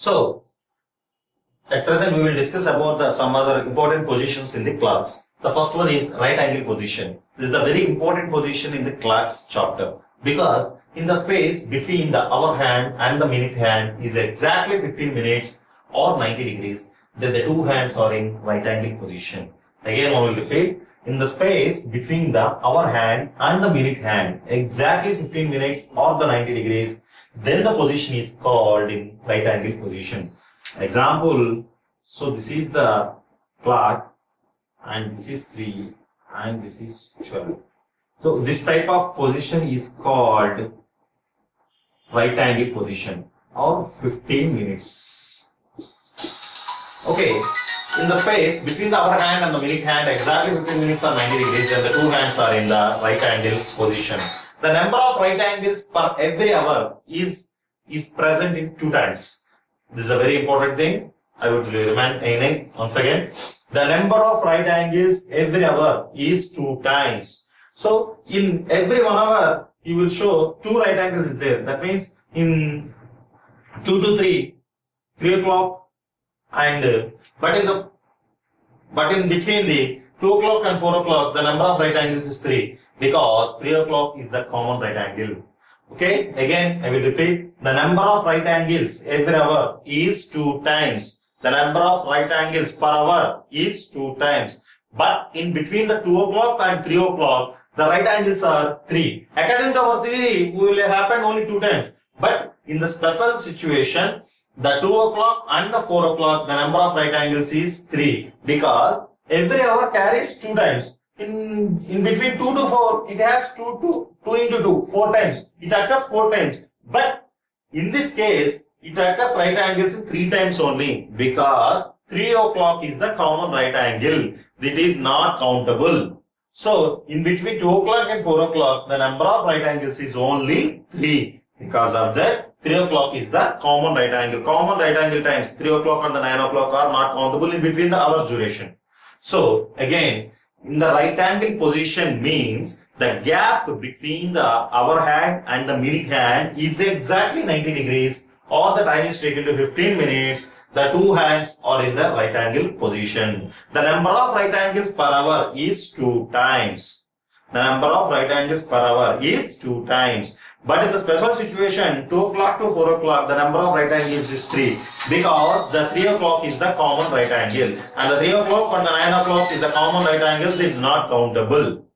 So, at present we will discuss about the some other important positions in the clocks. The first one is right angle position. This is the very important position in the clocks chapter because in the space between the hour hand and the minute hand is exactly 15 minutes or 90 degrees. Then the two hands are in right angle position. Again I will repeat. In the space between the hour hand and the minute hand exactly 15 minutes or the 90 degrees then the position is called in right angle position. Example, so this is the clock and this is 3 and this is 12. So this type of position is called right angle position or 15 minutes. Okay, in the space between the hour hand and the minute hand exactly 15 minutes or 90 degrees and the two hands are in the right angle position. The number of right angles per every hour is, is present in two times. This is a very important thing. I would remind again eh, eh, once again. The number of right angles every hour is two times. So in every one hour, you will show two right angles is there. That means in two to three, three o'clock, and but in the but in between the two o'clock and four o'clock, the number of right angles is three because 3 o'clock is the common right angle. Okay, again I will repeat the number of right angles every hour is 2 times. The number of right angles per hour is 2 times. But in between the 2 o'clock and 3 o'clock, the right angles are 3. According to our theory, will happen only 2 times. But in the special situation, the 2 o'clock and the 4 o'clock, the number of right angles is 3 because every hour carries 2 times. In in between 2 to 4 it has 2 to 2 into 2 4 times. It occurs 4 times. But in this case it occurs right angles in 3 times only because 3 o'clock is the common right angle. That is not countable. So in between 2 o'clock and 4 o'clock the number of right angles is only 3 because of that 3 o'clock is the common right angle. Common right angle times 3 o'clock and the 9 o'clock are not countable in between the hours duration so again in the right angle position means the gap between the hour hand and the minute hand is exactly 90 degrees or the time is taken to 15 minutes. The two hands are in the right angle position. The number of right angles per hour is two times. The number of right angles per hour is two times. But in the special situation, 2 o'clock to 4 o'clock, the number of right angles is 3. Because the 3 o'clock is the common right angle. And the 3 o'clock and the 9 o'clock is the common right angle that is not countable.